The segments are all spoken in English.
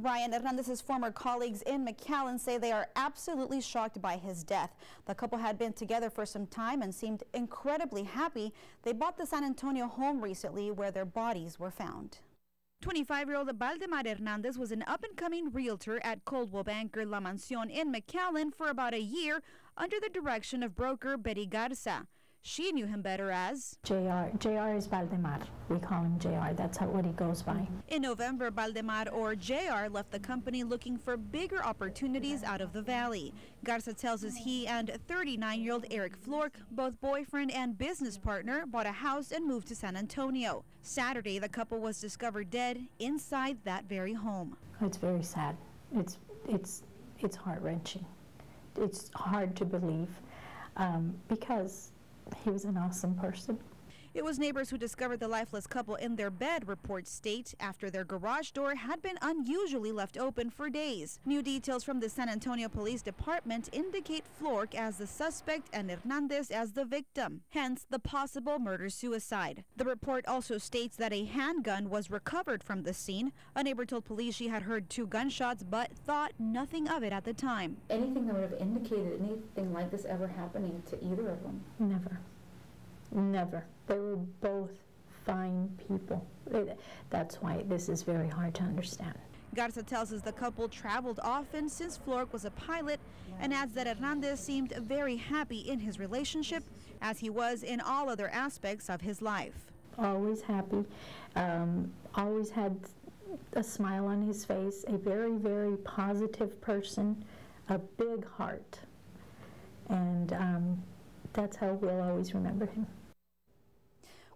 Ryan Hernandez's former colleagues in McAllen say they are absolutely shocked by his death. The couple had been together for some time and seemed incredibly happy. They bought the San Antonio home recently where their bodies were found. 25-year-old Valdemar Hernandez was an up-and-coming realtor at Coldwell Banker La Mansión in McAllen for about a year under the direction of broker Betty Garza. She knew him better as JR. JR is Valdemar. We call him JR. That's how, what he goes by. In November, Valdemar or JR left the company looking for bigger opportunities out of the valley. Garza tells us he and 39-year-old Eric Flork, both boyfriend and business partner, bought a house and moved to San Antonio. Saturday, the couple was discovered dead inside that very home. It's very sad. It's it's it's heart wrenching. It's hard to believe um, because he was an awesome person. It was neighbors who discovered the lifeless couple in their bed, reports state, after their garage door had been unusually left open for days. New details from the San Antonio Police Department indicate Flork as the suspect and Hernandez as the victim, hence the possible murder-suicide. The report also states that a handgun was recovered from the scene. A neighbor told police she had heard two gunshots but thought nothing of it at the time. Anything that would have indicated anything like this ever happening to either of them? Never. Never. They were both fine people. It, that's why this is very hard to understand. Garza tells us the couple traveled often since Flork was a pilot and adds that Hernandez seemed very happy in his relationship as he was in all other aspects of his life. Always happy, um, always had a smile on his face, a very, very positive person, a big heart. And um, that's how we'll always remember him.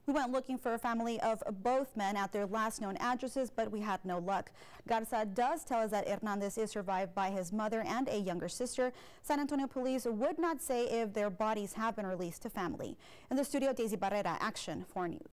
We went looking for a family of both men at their last known addresses, but we had no luck. Garza does tell us that Hernandez is survived by his mother and a younger sister. San Antonio police would not say if their bodies have been released to family. In the studio, Daisy Barrera, Action 4 News.